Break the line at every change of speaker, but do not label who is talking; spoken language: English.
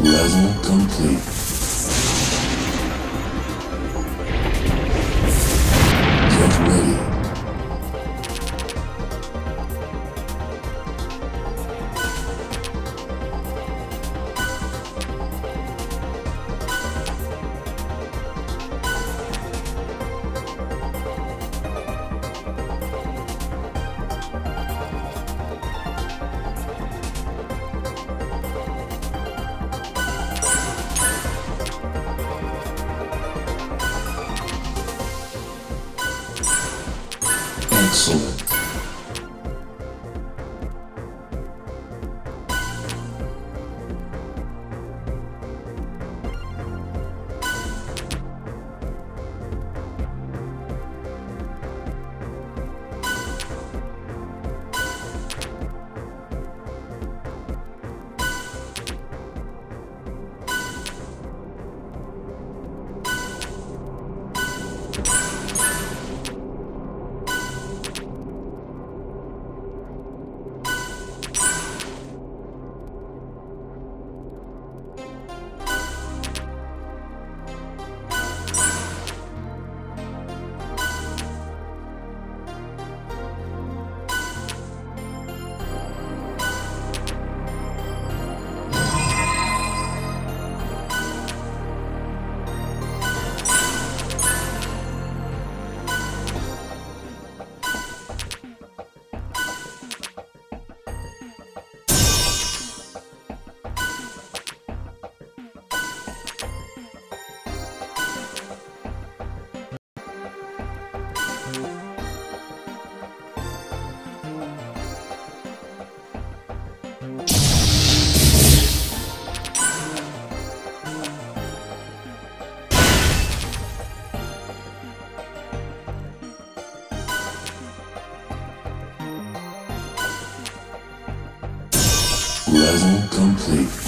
Level complete. Excellent. Level complete.